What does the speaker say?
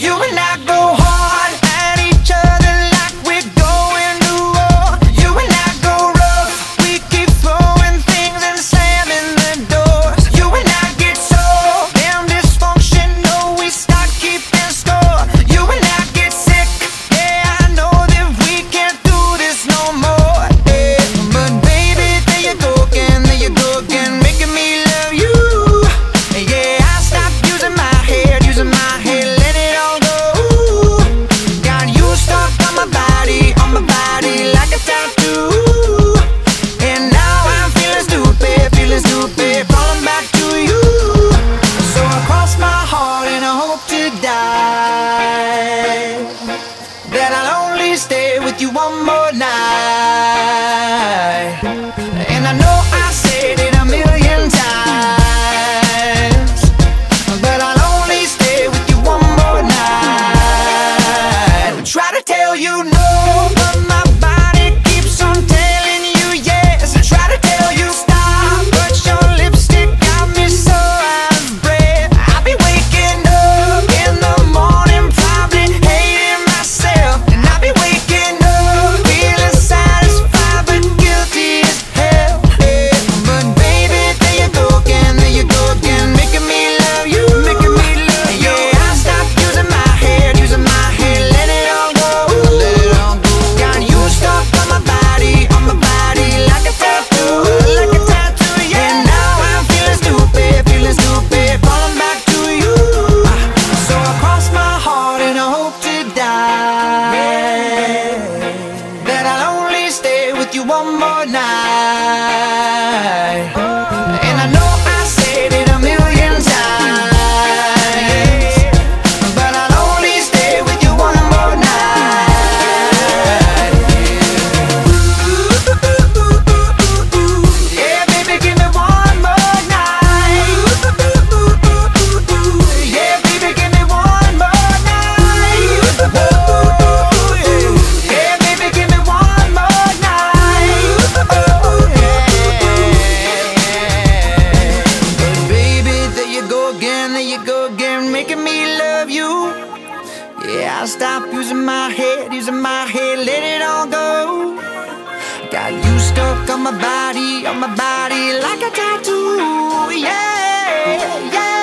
you and I. with you one more night. And I know I said it. Yeah, I stop using my head, using my head, let it all go. Got you stuck on my body, on my body like a tattoo. Yeah, yeah.